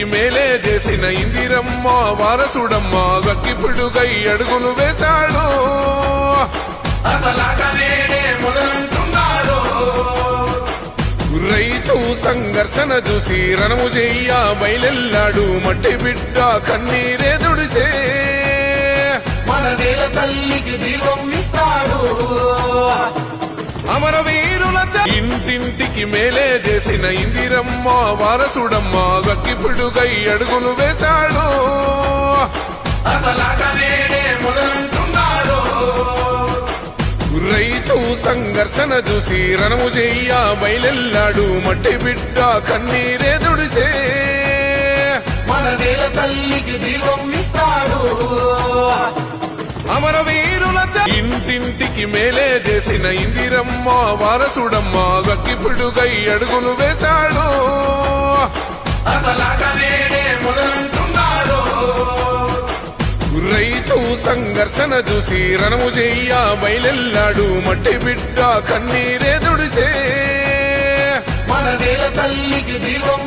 ఇంటింటికి మేలే చేసిన ఇందిరమ్మ వారసుడమ్మ గక్కిపుడుగై అడుగులు వేశాడు. రైతు సంఘర్షణ చూసి రణము చెయ్య బయలెల్లాడు. మట్టి బిడ్డ కన్నీరే దుడిసే మన నేల తల్లికి జీవం ఇస్తాడు. అమరవీరుల ఇంటింటికి మేలే చేసిన ఇందిరమ్మ వారసుడమ్మ గక్కిపుడుగై అడుగులు వేశాడు. రైతు సంఘర్షణ చూసి రణము చెయ్య బయలెల్లాడు. మట్టి బిడ్డ కన్నీరే దుడిసే మన నేల తల్లికి జీవం ఇంటింటికి మేలే చేసిన ఇందిరమ్మ వారసుడమ్మ గక్కిపుడుగై అడుగులు వేశాడు. రైతు సంఘర్షణ చూసి రణము చెయ్య బయలెల్లాడు. మట్టి బిడ్డ కన్నీరే దుడిచే మన నేల తల్లికి జీవం